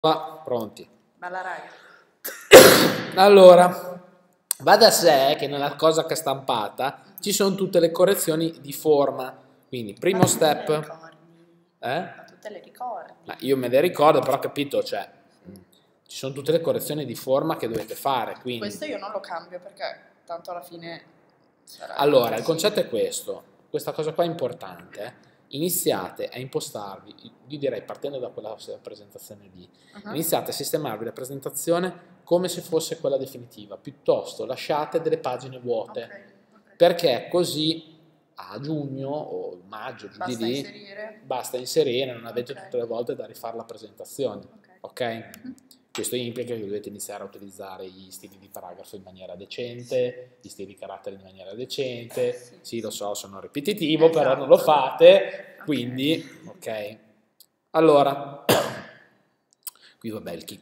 Va, pronti. Bella raga. Allora, va da sé che nella cosa che è stampata ci sono tutte le correzioni di forma. Quindi, primo step. Eh? Ma tu te le ricordi? Ma io me le ricordo, però ho capito, cioè, ci sono tutte le correzioni di forma che dovete fare. Quindi, Questo io non lo cambio perché tanto alla fine sarà allora, il concetto è questo. Questa cosa qua è importante. Iniziate a impostarvi, io direi partendo da quella presentazione lì, Mhm. iniziate a sistemarvi la presentazione come se fosse quella definitiva, piuttosto lasciate delle pagine vuote, Ok, ok. perché così a giugno o maggio, giù di Basta lì, inserire. basta inserire, non avete Ok. tutte le volte da rifare la presentazione, Ok. ok? Mhm. Questo implica che dovete iniziare a utilizzare gli stili di paragrafo in maniera decente, gli stili di carattere in maniera decente. Sì. Sì, lo so, sono ripetitivo, però Esatto. non lo fate, Ok. quindi, ok. Allora, qui vabbè il key.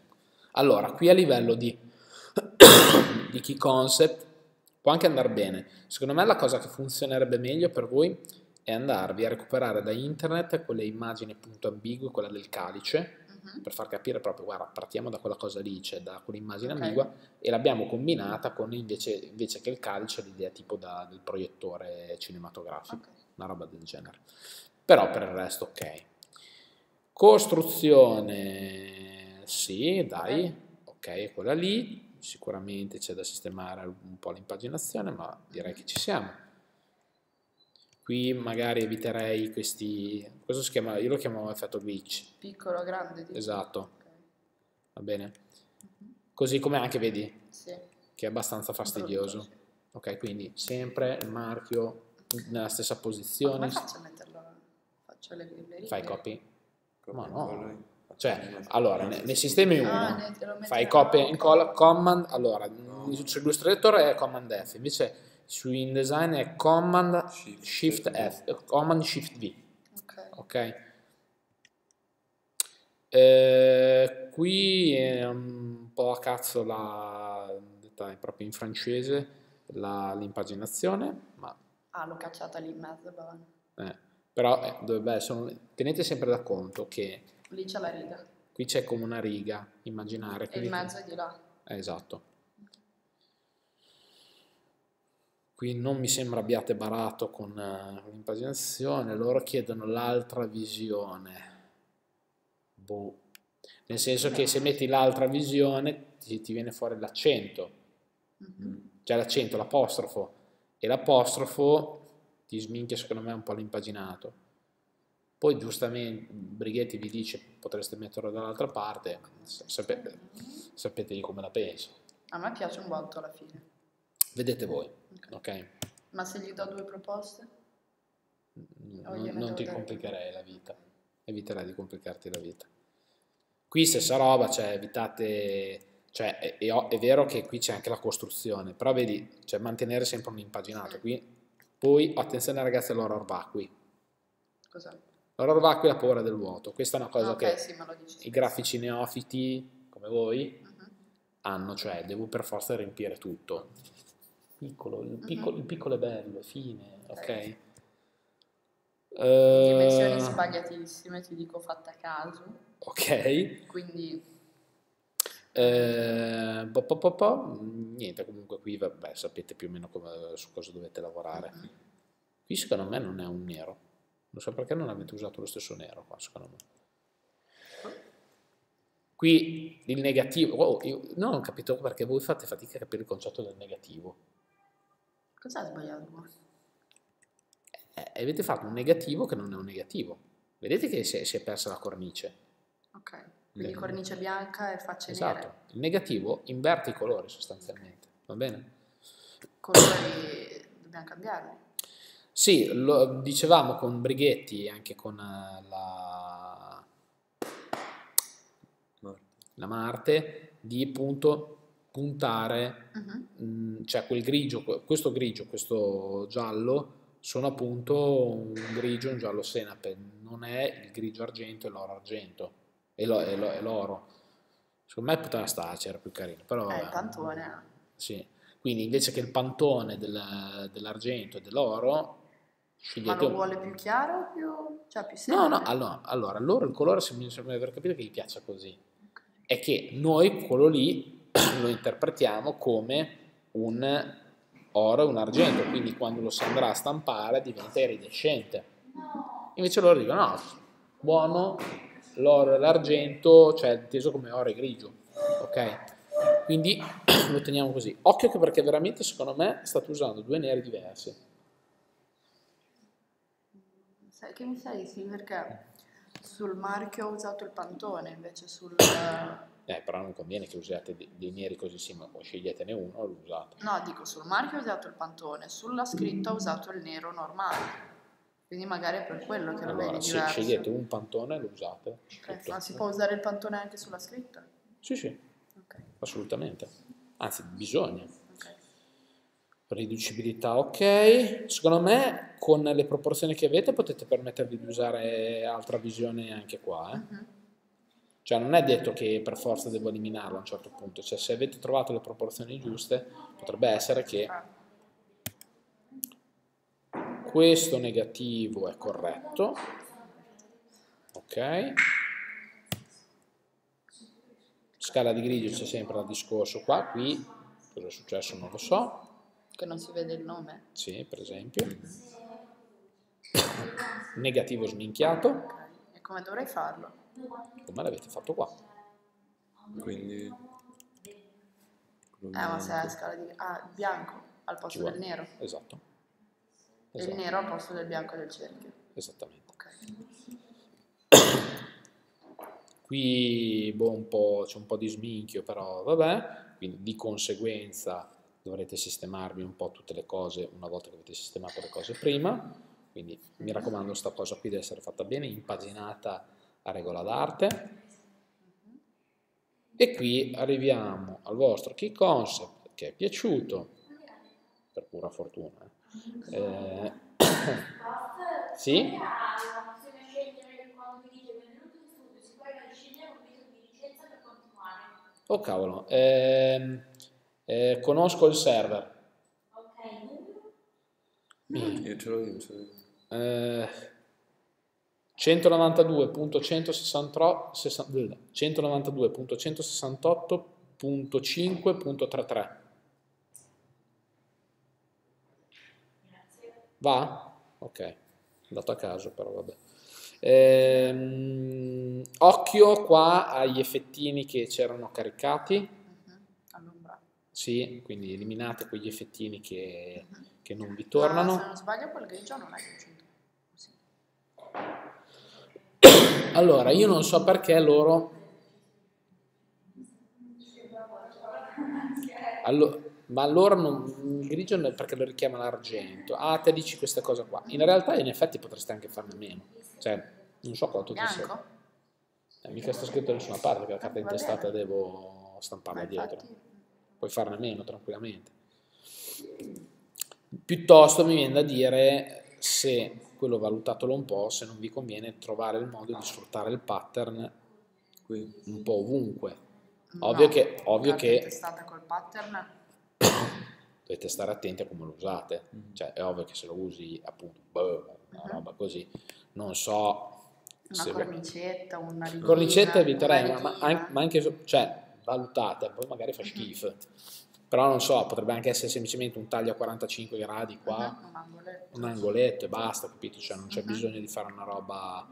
Allora, qui a livello di, di key concept può anche andare bene. Secondo me la cosa che funzionerebbe meglio per voi è andarvi a recuperare da internet quelle immagini appunto ambigue, quella del calice, Per far capire proprio, guarda, partiamo da quella cosa lì, cioè da quell'immagine Ok. ambigua, e l'abbiamo combinata con invece, invece che il calice l'idea tipo da- del proiettore cinematografico, Ok. una roba del genere. Però per il resto ok. Costruzione, sì, dai, ok, quella lì, sicuramente c'è da sistemare un po' l'impaginazione, ma direi che ci siamo. Qui magari eviterei questi, questo si chiama, io lo chiamo effetto glitch, Piccolo, grande. tipo. esatto, Ok. va bene? Mhm. Così come anche vedi Sì. che è abbastanza fastidioso. Brutto, sì. Ok, quindi sempre il marchio nella stessa Ma posizione, come faccio a metterlo? Faccio le, le fai copy. Ma no. Cioè, allora, ne- nei sistemi 1 Ah, fai copia incolla, command, allora, sull'illustratore è command F, invece su InDesign è command Shift. shift F, eh, command shift V, Ok. ok? Eh, qui è un po' a cazzo la, detta proprio in francese, la- l'impaginazione, ma Ah, l'ho cacciata lì in mezzo, va bene. eh, però eh, dovrebbe essere- tenete sempre da conto che Lì c'è la riga. qui c'è come una riga immaginaria. E quindi- mezzo è di là. Esatto. Qui non mi sembra abbiate barato con eh, l'impaginazione, loro chiedono l'altra visione. Boh. Nel senso che se metti l'altra visione ti, ti viene fuori l'accento, Mhm. cioè l'accento, l'apostrofo, e l'apostrofo ti sminchia secondo me un po' l'impaginato. Poi giustamente Brighetti vi dice potreste metterlo dall'altra parte, sapete, sapete io come la penso. A me piace un botto alla fine. Vedete voi, Ok. ok? Ma se gli do due proposte? Non, non ti complicherei la vita, eviterai di complicarti la vita. Qui stessa roba, cioè evitate, cioè è, è è vero che qui c'è anche la costruzione, però vedi, cioè mantenere sempre un impaginato Sì. qui. Poi attenzione ragazzi all'horror vacui. Cos'è? L'horror vacui è la paura del vuoto, questa è una cosa Ah, ok, che sì, i grafici neofiti come voi Mhm. hanno, cioè devo per forza riempire tutto. Piccolo, il piccolo, Mhm. il piccolo è bello, è fine, ok? Ok. Eh, Dimensioni sbagliatissime, ti dico fatte a caso. ok. Quindi Eh, po- po- po- niente, comunque qui vabbè, sapete più o meno come- su cosa dovete lavorare. Mhm. Qui secondo me non è un nero. Non so perché non avete usato lo stesso nero qua, secondo me. Qui il negativo, oh, io non ho capito perché voi fate fatica a capire il concetto del negativo. Cos'è sbagliato qua? Eh, avete fatto un negativo che non è un negativo. Vedete che si è, si è persa la cornice. Ok. Quindi Le- cornice bianca e facce Esatto. nere. Il negativo inverte i colori sostanzialmente. Va bene? Colori dobbiamo cambiarli. Sì, lo dicevamo con Brighetti e anche con eh, la, la Marte di appunto puntare, Mhm. mh, cioè quel grigio, que- questo grigio, questo giallo sono appunto un grigio e un giallo senape, non è il grigio argento e l'oro argento, e, lo- e lo- e l'oro. Secondo me poteva starci, era più carino, però Eh, il pantone. Sì. Quindi invece che il pantone del- dell'argento e dell'oro, Ma scegliete lo un- vuole più chiaro o più... cioè più No, no, semplice? allora, allora loro il colore sembra, sembra di aver capito che gli piaccia così. Ok. è che noi quello lì lo interpretiamo come un oro e un argento, quindi quando lo si andrà a stampare diventa iridescente. Invece loro dicono no, buono, l'oro e l'argento, cioè inteso come oro e grigio, ok? Quindi lo teniamo così. Occhio che perché veramente secondo me state usando due neri diversi. Sai che mi sai sì perché sul marchio ho usato il pantone invece sul... Eh, però non conviene che usiate dei, neri così simili, o sceglietene uno e lo usate. No, dico sul marchio ho usato il pantone, sulla scritta ho usato il nero normale. Quindi magari è per quello che lo Allora, vedi se diverso. scegliete un pantone e lo usate. Ok, tutto. Ma si può usare il pantone anche sulla scritta? Sì, sì, Ok, assolutamente. Anzi, bisogna. Riducibilità ok. Secondo me con le proporzioni che avete potete permettervi di usare altra visione anche qua. eh. Mhm. Cioè non è detto che per forza devo eliminarlo a un certo punto. Cioè se avete trovato le proporzioni giuste potrebbe essere che Ah, questo negativo è corretto. Ok. Scala di grigio c'è sempre il discorso qua. Qui cosa è successo non lo so. che non si vede il nome. Sì, per esempio. Negativo sminchiato. E come dovrei farlo? Come l'avete fatto qua? Quindi... Eh, ma se è scala di... Ah, bianco al posto del nero. Esatto. E il Esatto, nero al posto del bianco del cerchio. Esattamente. Ok. Qui boh, un po', c'è un po' di sminchio, però vabbè, quindi di conseguenza dovrete sistemarvi un po' tutte le cose una volta che avete sistemato le cose prima. Quindi mi raccomando, sta cosa qui deve essere fatta bene, impaginata a regola d'arte. E qui arriviamo al vostro key concept che è piaciuto, per pura fortuna. eh. Eh, sì? Bisogna scegliere quando vi dice benvenuto in studio, si poi va a scegliere un metodo di licenza per continuare. Oh cavolo, ehm, eh, conosco il server. Ok? Mi- Io ce l'ho io, ce l'ho io. Eh, 192.168 sessa- 192.168.5.33 Va? Ok, andato a caso però vabbè. Ehm, occhio qua agli effettini che c'erano caricati, Mhm. All'ombra. sì, quindi eliminate quegli effettini che, Mhm. che non vi tornano. se non sbaglio quel grigio non è piaciuto. Sì. Allora, io non so perché loro... Allo- ma allora non, il grigio è perché lo richiama l'argento. Ah, te dici questa cosa qua. In realtà in effetti potreste anche farne meno. Cioè, non so quanto ti serve. Eh, mica sta scritto da nessuna parte che la carta Va intestata devo stamparla dietro. Puoi farne meno tranquillamente. Piuttosto mi viene da dire se quello valutatelo un po', se non vi conviene trovare il modo di sfruttare il pattern un po' ovunque. Ovvio che- ovvio che- intestata col pattern Dovete stare attenti a come lo usate. Cioè, è ovvio che se lo usi appunto, boh, una Mhm. roba così, non so una se cornicetta, una righina, cornicetta eviterei, ma, ma anche, cioè, valutate, poi magari fa schifo. Però non so, potrebbe anche essere semplicemente un taglio a 45 gradi qua, Mhm, un angoletto. un angoletto e basta, capito? Cioè non c'è Mhm. bisogno di fare una roba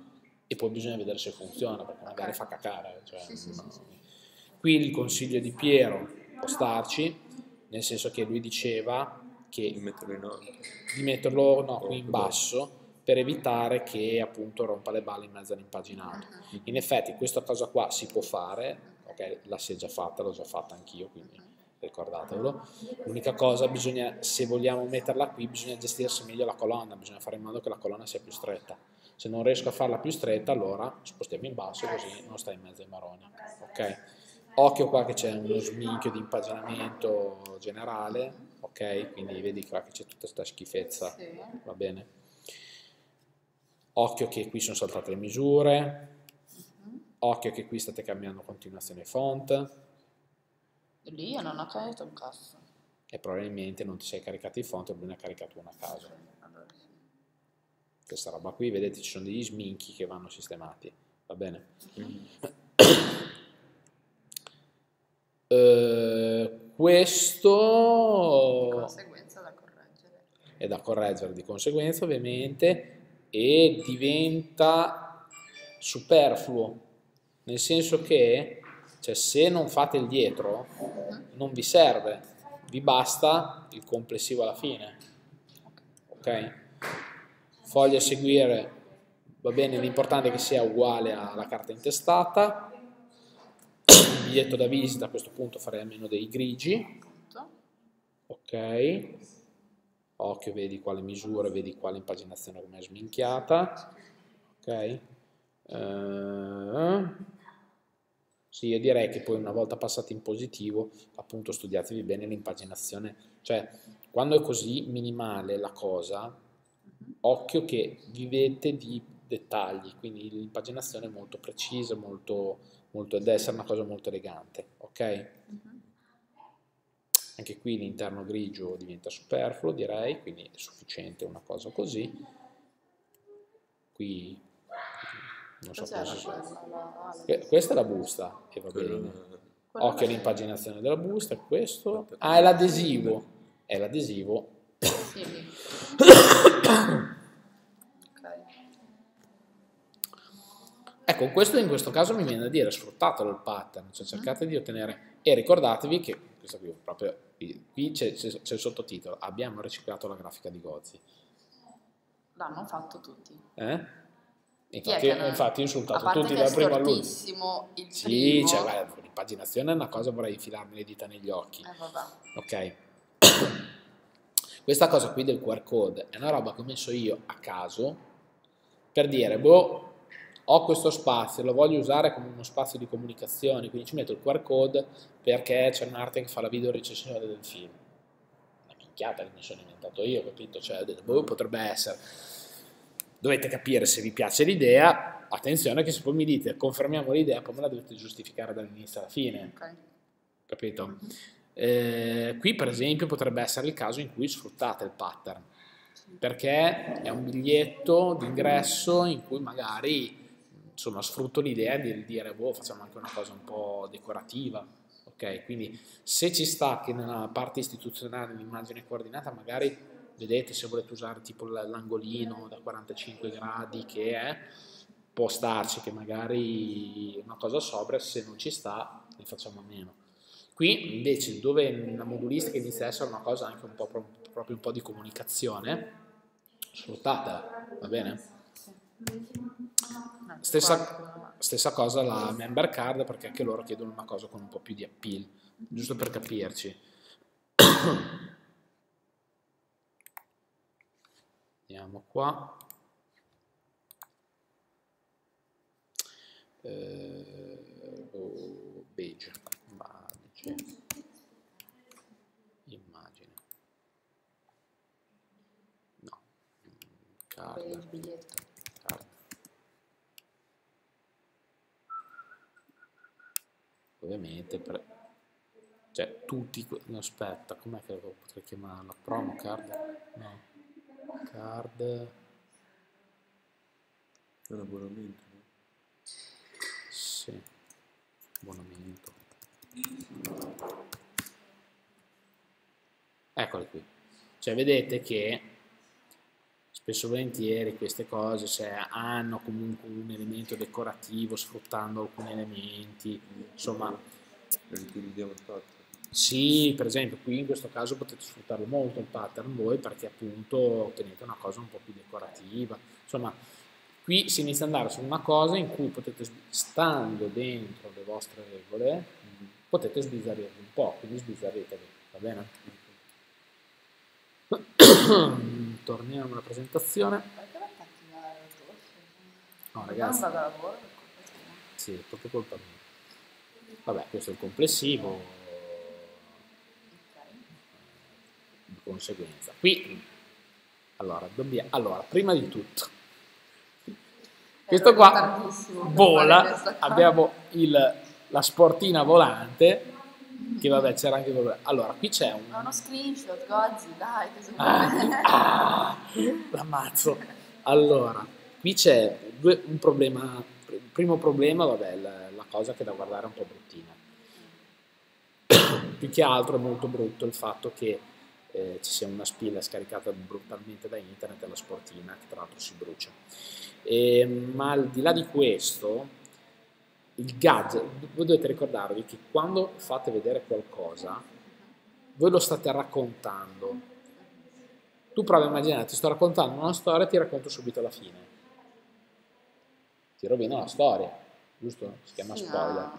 e poi bisogna vedere se funziona, perché magari fa cacare. cioè, Sì, sì, no. sì, sì. Qui il consiglio di Piero può starci, nel senso che lui diceva Di che metterlo in alto. di metterlo no, qui in basso per evitare che appunto rompa le balle in mezzo all'impaginato. Mhm. In effetti questa cosa qua si può fare, ok, la si è già fatta, l'ho già fatta anch'io, quindi ricordatevelo. L'unica cosa, bisogna, se vogliamo metterla qui, bisogna gestirsi meglio la colonna, bisogna fare in modo che la colonna sia più stretta. Se non riesco a farla più stretta, allora spostiamo in basso così non sta in mezzo ai maroni. Ok? Occhio qua che c'è uno sminchio di impaginamento generale, ok? Quindi vedi qua che c'è tutta questa schifezza, va bene? Occhio che qui sono saltate le misure, Mhm. occhio che qui state cambiando continuazione font Lì io non ho caricato un cazzo. e probabilmente non ti sei caricato i font e lui ne ha caricato una a caso. Allora, sì. Questa roba qui, vedete, ci sono degli sminchi che vanno sistemati, va bene? Eh, Di questo conseguenza da correggere. è da correggere di conseguenza ovviamente e diventa superfluo, nel senso che cioè, se non fate il dietro non vi serve, vi basta il complessivo alla fine. Ok? Foglia a seguire, va bene, l'importante è che sia uguale alla carta intestata. Biglietto da visita a questo punto farei a meno dei grigi. Ok. Occhio, vedi quale misura, vedi quale impaginazione come è sminchiata. Ok. Eh, sì, io direi che poi una volta passati in positivo, appunto studiatevi bene l'impaginazione. Cioè, quando è così minimale la cosa, occhio che vivete di dettagli, quindi l'impaginazione è molto precisa, molto, molto, deve essere una cosa molto elegante, ok? Mhm. Anche qui l'interno grigio diventa superfluo, direi, quindi è sufficiente una cosa così. Qui non so cosa sia. Questa è la busta e va bene. Occhio all'impaginazione della busta, questo. Ah, è l'adesivo. È l'adesivo. Sì, lì. Ok. Ecco, questo in questo caso mi viene da dire sfruttatelo il pattern, cioè cercate di ottenere e ricordatevi che questo qui proprio qui c'è, c'è- c'è il sottotitolo abbiamo riciclato la grafica di Gozzi. L'hanno fatto tutti. Eh? Chi è Infatti, non- infatti insultato tutti dal primo all'ultimo. il Sì, primo. cioè, guarda, l'impaginazione è una cosa, vorrei infilarmi le dita negli occhi. Eh. Ok. Questa cosa qui del QR code è una roba che ho messo io a caso per dire, boh, ho questo spazio, lo voglio usare come uno spazio di comunicazione, quindi ci metto il QR code perché c'è un'arte che fa la video recensione del film. Una minchiata che mi sono inventato io, capito? Cioè, boh, potrebbe essere. Dovete capire se vi piace l'idea, attenzione che se poi mi dite confermiamo l'idea, poi me la dovete giustificare dall'inizio alla fine Ok. capito? Eh, qui per esempio potrebbe essere il caso in cui sfruttate il pattern perché è un biglietto d'ingresso in cui magari insomma sfrutto l'idea di dire boh facciamo anche una cosa un po' decorativa ok quindi se ci sta che nella parte istituzionale l'immagine coordinata magari vedete se volete usare tipo l'angolino da 45 gradi che è può starci che magari una cosa sobria se non ci sta ne facciamo a meno Qui invece dove la modulistica inizia a essere una cosa anche un po' pro- proprio un po' di comunicazione, sfruttatela, va bene? Stessa, stessa cosa la member card perché anche loro chiedono una cosa con un po' più di appeal, giusto per capirci. Andiamo qua. Eh, oh, beige, Badige. immagine. No, biglietto. card. Ovviamente, per, cioè tutti, no aspetta, com'è che lo potrei chiamarla? Promo card? No, card, È un abbonamento, no? sì, abbonamento. Eccoli qui. Cioè vedete che spesso e volentieri queste cose cioè, hanno comunque un elemento decorativo sfruttando alcuni elementi, insomma Richiudiamo il pattern. Sì, per esempio qui in questo caso potete sfruttarlo molto il pattern voi perché appunto ottenete una cosa un po' più decorativa, insomma qui si inizia ad andare su una cosa in cui potete, stando dentro le vostre regole, potete sbizzarrirvi un po', quindi sbizzarritevi, va bene? Torniamo alla presentazione. No ragazzi, sì, è proprio colpa mia. Vabbè, questo è il complessivo, Ok. di conseguenza. Qui, allora, dobbiamo, allora, prima di tutto, questo qua vola, abbiamo il- la sportina volante, che vabbè c'era anche quello. Allora, qui c'è un... Uno screenshot, Gozzi, dai, Ah, ah, l'ammazzo. Allora, qui c'è un problema, il primo problema, vabbè, la, la cosa che da guardare è un po' bruttina. Più che altro è molto brutto il fatto che eh, ci sia una spilla scaricata brutalmente da internet e la sportina, che tra l'altro si brucia. E, ma al di là di questo, il gadget, voi dovete ricordarvi che quando fate vedere qualcosa, voi lo state raccontando. Tu provi a immaginare, ti sto raccontando una storia e ti racconto subito la fine. Ti rovino la storia, giusto? Si chiama spoiler.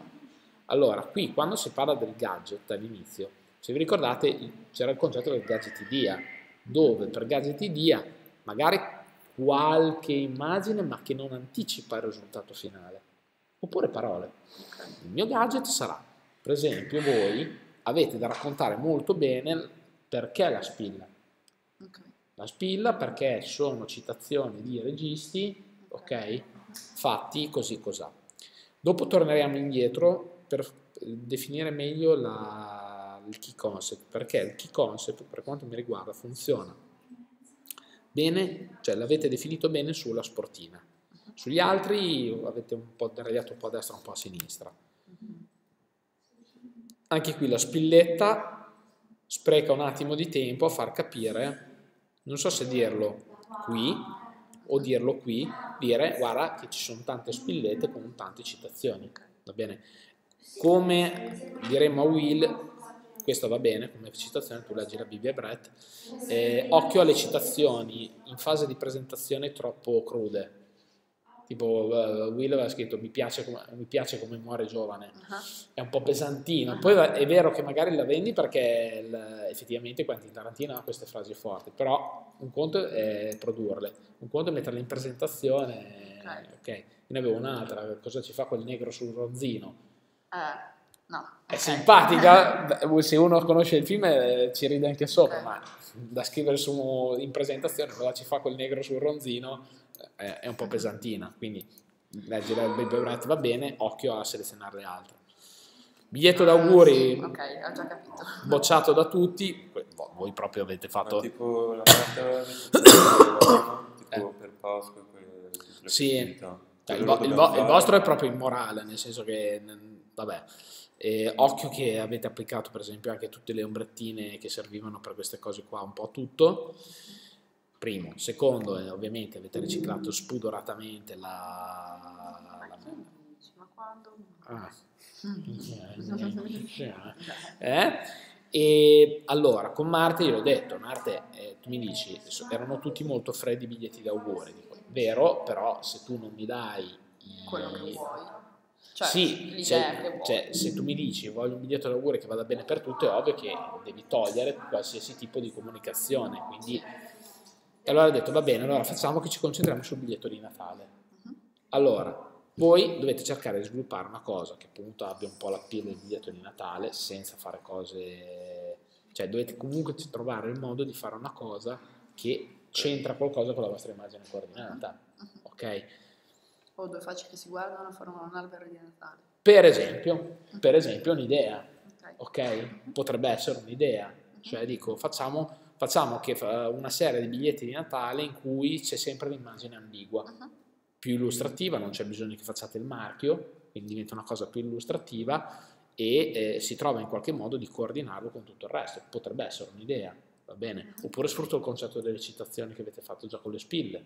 Allora, qui quando si parla del gadget all'inizio, se vi ricordate c'era il concetto del gadget idea, dove per gadget idea magari qualche immagine ma che non anticipa il risultato finale, oppure parole. Il mio gadget sarà, per esempio, voi avete da raccontare molto bene perché la spilla. Ok. La spilla perché sono citazioni di registi, ok, fatti così cosà. Dopo torneremo indietro per definire meglio la- il key concept, perché il key concept, per quanto mi riguarda, funziona bene, cioè l'avete definito bene sulla sportina. Sugli altri avete un po' tagliato un po' a destra, un po' a sinistra. Anche qui la spilletta spreca un attimo di tempo a far capire, non so se dirlo qui o dirlo qui, dire guarda che ci sono tante spillette con tante citazioni, va bene? Come diremmo a Will, questo va bene come citazione, tu leggi la Bibbia e Brett, eh, occhio alle citazioni in fase di presentazione troppo crude. Tipo eh, Will aveva scritto mi piace, come, mi piace come muore giovane, Ah, è un po' pesantino. Poi è vero che magari la vendi perché il- effettivamente Quentin Tarantino ha queste frasi forti, però un conto è produrle, un conto è metterle in presentazione. Ok. Ok, Io ne avevo un'altra, cosa ci fa quel negro sul ronzino? Eh, no. È ok. simpatica, se uno conosce il film eh, ci ride anche sopra, Ok. ma da scrivere su, in presentazione cosa ci fa quel negro sul ronzino eh, è un po' pesantina, quindi leggere il Baby Brett va bene, occhio a selezionare le altre. Biglietto d'auguri Ok, ho già capito. bocciato da tutti, voi proprio avete Ma fatto... tipo la carta tipo Eh. per Pasqua Sì. festività. Cioè, il, vo- il vo- il vostro è proprio immorale, nel senso che, n- vabbè, eh, occhio che avete applicato per esempio anche tutte le ombrettine che servivano per queste cose qua, un po' tutto. Primo. Secondo, eh, ovviamente avete riciclato spudoratamente la... La-? Ma quando? ah. Mm. Eh? E allora, con Marte, io l'ho detto, Marte, eh, tu mi dici, erano tutti molto freddi i biglietti d'auguri, vero, però se tu non mi dai i... Quello che vuoi. Cioè, sì, cioè, cioè, se tu mi dici voglio un biglietto d'auguri che vada bene per tutti, è ovvio che devi togliere qualsiasi tipo di comunicazione. Quindi, e allora ho detto va bene, allora facciamo che ci concentriamo sul biglietto di Natale. Mhm. Allora, voi dovete cercare di sviluppare una cosa che appunto abbia un po' la piega del biglietto di Natale senza fare cose, cioè dovete comunque trovare il modo di fare una cosa che c'entra qualcosa con la vostra immagine coordinata, Mhm. ok? O due facce che si guardano formano un albero di Natale. Per esempio, per esempio un'idea, Ok. ok? Potrebbe essere un'idea, cioè dico facciamo, facciamo che una serie di biglietti di Natale in cui c'è sempre l'immagine ambigua, Mhm. più illustrativa, non c'è bisogno che facciate il marchio, quindi diventa una cosa più illustrativa e eh, si trova in qualche modo di coordinarlo con tutto il resto. Potrebbe essere un'idea, va bene? Oppure sfrutto il concetto delle citazioni che avete fatto già con le spille,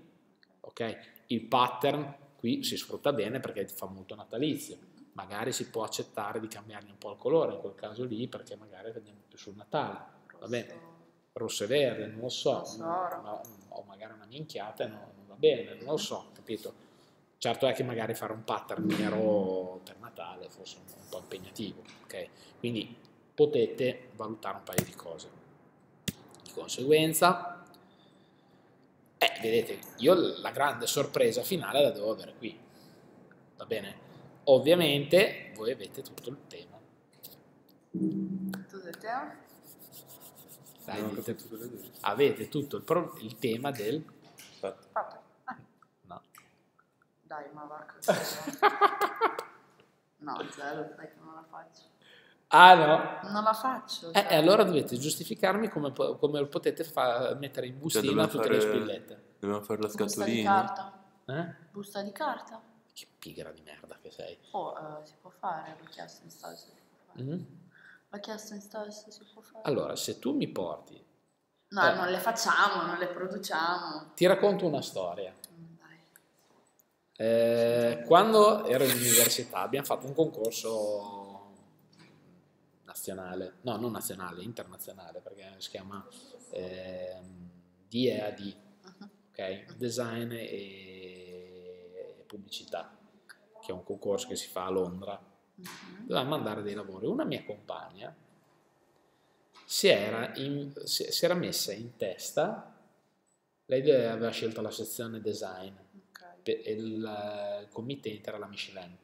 ok? Il pattern qui si sfrutta bene perché fa molto natalizio. Magari si può accettare di cambiargli un po' il colore in quel caso lì perché magari andiamo più sul Natale, va bene? Rosso. e verde, non lo so, no, o magari una minchiata no, non va bene, non lo so, capito? Certo è che magari fare un pattern nero per Natale fosse un, un po' impegnativo, ok? Quindi potete valutare un paio di cose. Di conseguenza, vedete, io la grande sorpresa finale la devo avere qui, va bene? Ovviamente voi avete tutto il tema. Tu del tema? Dai, avete, tutto il, pro- il tema del... Fatto. Ah, No. dai, ma va No, zero, dai che non la faccio. Ah no, Non la faccio. Eh, cioè. e allora dovete giustificarmi come, come potete fa- mettere in bustina dobbiamo tutte le fare- spillette. Dobbiamo fare la Busta di scatolina. carta. Eh? Busta di carta? Che pigra di merda che sei. Oh, eh, si può fare, l'ho chiesto in stage. si può fare. Mm? L'ho chiesto in se si può fare. Allora, se tu mi porti, No, eh. non le facciamo, non le produciamo. ti racconto una storia. Mm. Eh, quando ero in università abbiamo fatto un concorso nazionale, no, non nazionale, internazionale, perché si chiama ehm, DEAD. Ok? Design e pubblicità, che è un concorso che si fa a Londra. Mhm. Dovevamo mandare dei lavori. Una mia compagna si era, in- si- era messa in testa, lei aveva scelto la sezione design, Ok. pe- e il, il committente era la Michelin.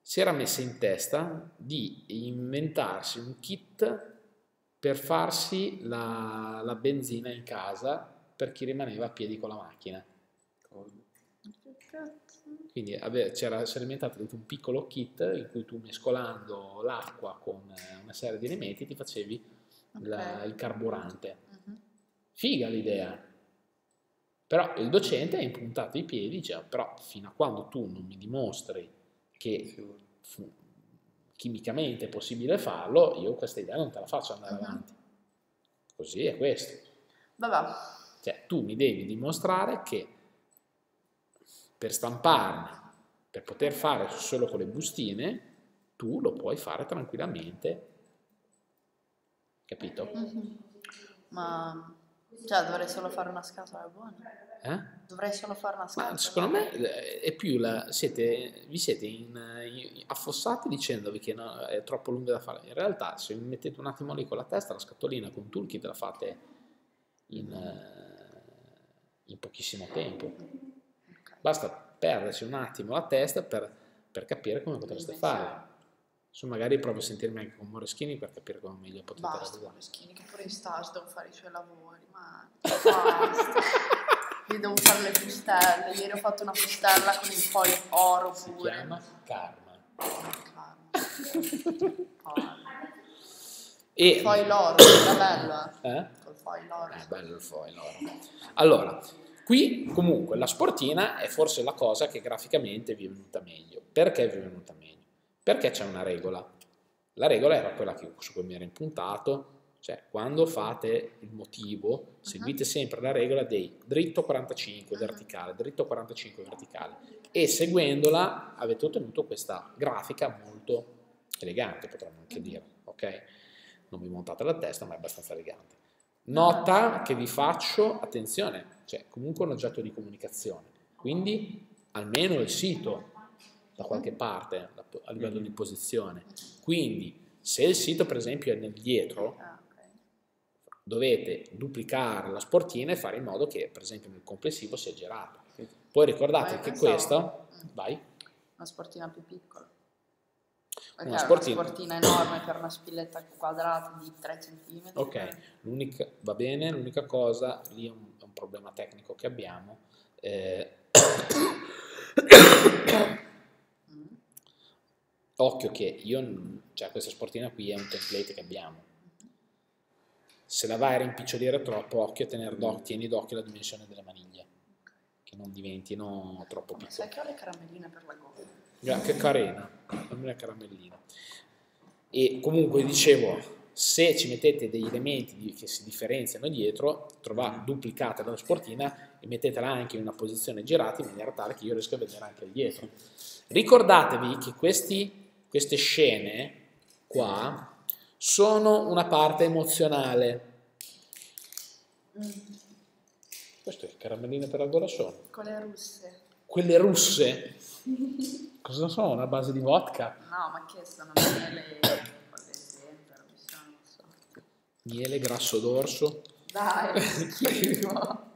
Si era messa in testa di inventarsi un kit per farsi la, la benzina in casa per chi rimaneva a piedi con la macchina. Quindi c'era, si era inventato dentro un piccolo kit in cui tu mescolando l'acqua con eh, una serie di elementi ti facevi la- Ok. il carburante. Mhm. Figa l'idea. Però il docente ha impuntato i piedi, dice, però fino a quando tu non mi dimostri che fu- chimicamente è possibile farlo, io questa idea non te la faccio andare Mhm. avanti. Così è questo. Vabbè. Cioè, tu mi devi dimostrare che per stamparne, per poter fare solo con le bustine, tu lo puoi fare tranquillamente. Capito? Mhm. Ma cioè dovrei solo fare una scatola buona. Eh? Dovrei solo fare una scatola. Ma secondo me eh, è più la, siete, vi siete in- in- affossati dicendovi che no, è troppo lunga da fare. In realtà, se vi mettete un attimo lì con la testa, la scatolina con toolkit la fate in, eh, in pochissimo tempo. Basta perdersi un attimo la testa per, per capire come potreste fare. Su magari provo a sentirmi anche con Moreschini per capire come meglio potete Basta, realizzare. Moreschini, che pure in stage devo fare i suoi lavori, ma basta. Io devo fare le fustelle. Ieri ho fatto una fustella con il foil oro Si pure. chiama Karma. Calma. Calma. E, Foil oro, era bello, eh? eh? Col foil oro. Eh, bello il foil oro. Allora, qui comunque la sportina è forse la cosa che graficamente vi è venuta meglio. Perché vi è venuta meglio? Perché c'è una regola. La regola era quella che- su cui mi ero impuntato, cioè quando fate il motivo, seguite sempre la regola dei dritto 45 Mhm. verticale, dritto 45 verticale e seguendola avete ottenuto questa grafica molto elegante, potremmo anche dire, ok? Non vi montate la testa, ma è abbastanza elegante. Nota che vi faccio, attenzione, cioè comunque un oggetto di comunicazione, quindi almeno il sito da qualche parte a livello di posizione. Quindi se il sito per esempio è nel dietro, Ah, dovete duplicare la sportina e fare in modo che per esempio nel complessivo sia girato. Poi ricordate che questo, Mm. vai, Una sportina più piccola. Perché Una sportina. una sportina enorme per una spilletta quadrata di 3 cm. ok, l'unica, va bene, l'unica cosa, lì è un, è un problema tecnico che abbiamo, eh, occhio che io, cioè questa sportina qui è un template che abbiamo, se la vai a rimpicciolire troppo, occhio a tenere d'occhio, tieni d'occhio la dimensione delle maniglie, che non diventino troppo Ma sai piccole. che ho le caramelline per la gola? Che carina, dammi una caramellina. E comunque dicevo, se ci mettete degli elementi che si differenziano dietro, trovate, duplicate la sportina e mettetela anche in una posizione girata in maniera tale che io riesco a vedere anche il dietro. Ricordatevi che questi, queste scene qua sono una parte emozionale. Questo è caramelline per la gola sono. Con le russe. Quelle russe, cosa sono? A base di vodka? No, ma che sono miele. Miele, grasso d'orso. Dai, schifo.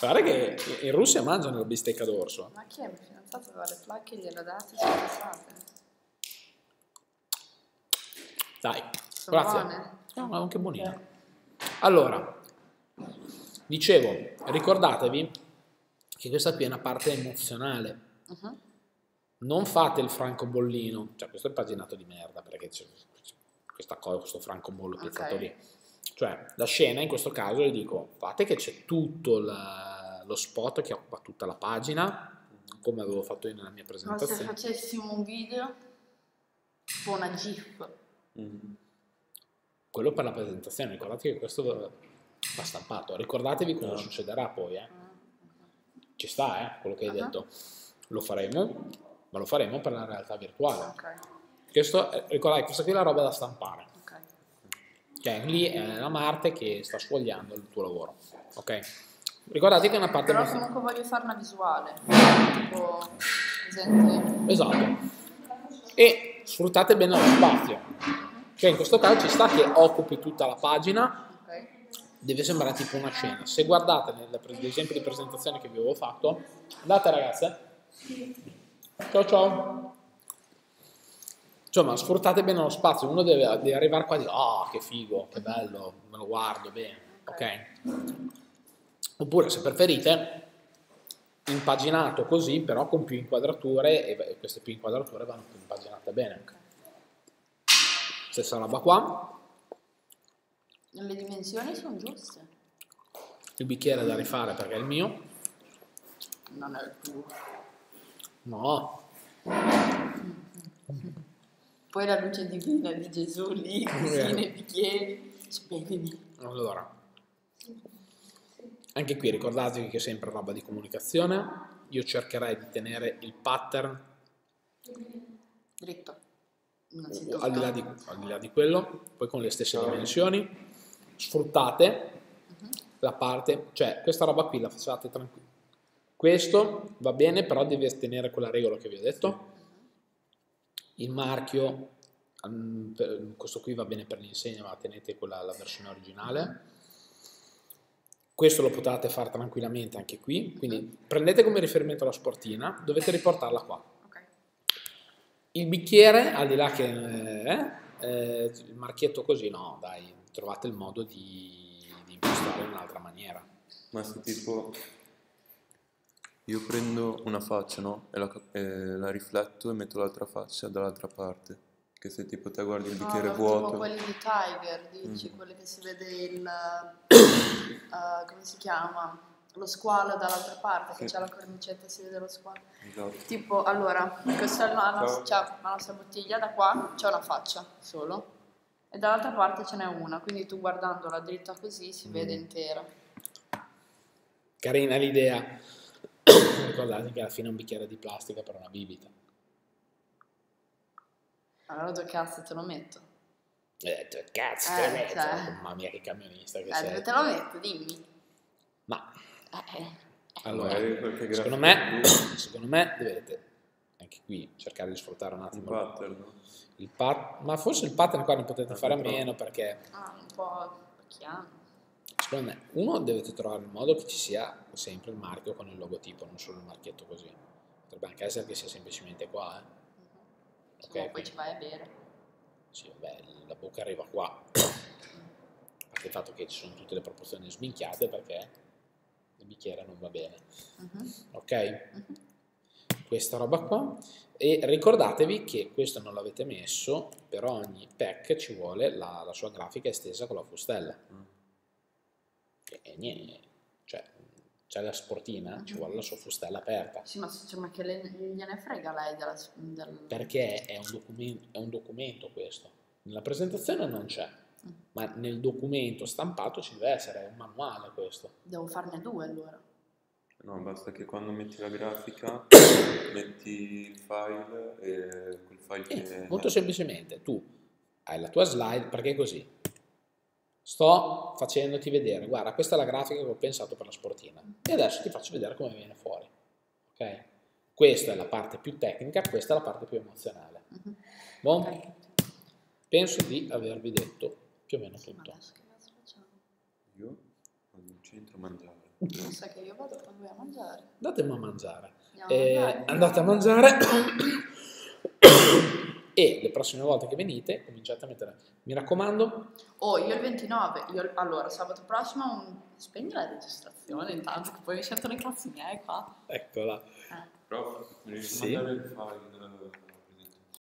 Guarda che in Russia mangiano la bistecca d'orso. Ma chi è? Mio fidanzato aveva le placche, gliele date. Dai, Sono grazie. buone? No, ma anche buonine. Allora, dicevo, ricordatevi che questa qui è una parte emozionale. Mhm. Non fate il francobollino, cioè questo è paginato di merda perché c'è questa cosa, questo francobollo Ok. piazzato lì. Cioè, la scena in questo caso vi dico, fate che c'è tutto la- lo spot che occupa tutta la pagina, come avevo fatto io nella mia Ma se presentazione. facessimo un video, tipo una GIF. Mm. Quello per la presentazione, ricordate che questo va stampato. Ricordatevi cosa No. succederà poi, eh. Ci sta, eh, quello che hai Ah. detto. Lo faremo, ma lo faremo per la realtà virtuale. Ok, Questo, è- ricordate, questa qui è la roba da stampare. ok. Cioè, lì è la Marte che sta sfogliando il tuo lavoro. Ok? Ricordate che è una parte Però molto- comunque voglio fare una visuale. Tipo. Esatto. E sfruttate bene lo spazio. Cioè, in questo caso ci sta che occupi tutta la pagina. Deve sembrare tipo una scena. Se guardate negli esempi di presentazione che vi avevo fatto, andate ragazze. Ciao ciao. Insomma, sfruttate bene lo spazio. Uno deve, deve arrivare qua e dire, oh, che figo, che bello, me lo guardo bene. Ok? Oppure, se preferite, impaginato così, però con più inquadrature e queste più inquadrature vanno più impaginate bene. Stessa roba qua. Le dimensioni sono giuste. Il bicchiere da rifare perché è il mio. Non è il tuo. No, Poi la luce divina di Gesù lì, così nei bicchieri. Spiegami. allora. Anche qui ricordatevi che è sempre roba di comunicazione. Io cercherei di tenere il pattern Dritto. Al di, là di, al di là di quello, poi con le stesse dimensioni. Sfruttate la parte, cioè questa roba qui la facciate tranquilli. Questo va bene, però devi tenere quella regola che vi ho detto. Il marchio, mm, questo qui va bene per l'insegna, ma tenete quella, la versione originale. Questo lo potete fare tranquillamente anche qui, quindi prendete come riferimento la sportina, dovete riportarla qua. Il bicchiere, al di là che eh, eh, il marchietto così, no, dai, trovate il modo di, di impostare in un'altra maniera. Ma se tipo io prendo una faccia, no? E la, e la rifletto e metto l'altra faccia dall'altra parte. Che se tipo te guardi il bicchiere No, vuoto. Tipo quelli di Tiger, dici, Mm. quelli che si vede il... eh, come si chiama? Lo squalo dall'altra parte, che Sì. c'è la cornicetta e si vede lo squalo. Esatto. Tipo, allora, questa è la, cioè, la nostra bottiglia, da qua c'è una faccia solo. E dall'altra parte ce n'è una, quindi tu guardandola dritta così si vede Mm. intera. Carina l'idea. Ricordate che alla fine è un bicchiere di plastica per una bibita. Allora dove cazzo te lo metto? Eh, cioè, cazzo, Eh, te lo metto. cioè. Mamma mia, che camionista che Eh, sei. dove te lo metto? Dimmi. Ma Eh, eh. allora, secondo me, secondo me dovete anche qui cercare di sfruttare un attimo pattern, no? il pattern, ma forse il pattern qua ne potete Anche fare a meno perché Ah, un po' chiaro. secondo me uno dovete trovare il modo che ci sia sempre il marchio con il logotipo, non solo il marchietto così. Potrebbe anche essere che sia semplicemente qua, eh. Mhm. Ok, poi ci vai a bere. Sì, vabbè, la bocca arriva qua. A parte il fatto che ci sono tutte le proporzioni sminchiate perché il bicchiere non va bene. Mhm, Ok? mhm. Questa roba qua. E ricordatevi che questo non l'avete messo, per ogni pack ci vuole la, la sua grafica estesa con la fustella. Mm. E niente, cioè, c'è la sportina, ci Mhm. vuole la sua fustella aperta. Sì, ma, cioè, ma che le- gliene frega lei della, del... Perché è un, documento, è un documento questo. Nella presentazione non c'è, Mm. ma nel documento stampato ci deve essere, è un manuale questo. Devo farne due allora. No, basta che quando metti la grafica metti il file e quel file Eh, che... molto semplicemente, tu hai la tua slide, perché è così? Sto facendoti vedere, guarda, questa è la grafica che ho pensato per la sportina. E adesso ti faccio vedere come viene fuori. Ok? Questa è la parte più tecnica, questa è la parte più emozionale. Mhm. Buon? Ok. Penso di avervi detto più o meno tutto. Io vado in centro a sai che io vado poi a mangiare. Andatemi a mangiare. Eh, a mangiare. andate a mangiare e le prossime volte che venite cominciate a mettere mi raccomando Oh, io il 29, io, allora sabato prossimo un... spegni la registrazione intanto che poi mi sentono i cazzi miei qua. eccola Eh. Però mi riesci Sì. a mandare il file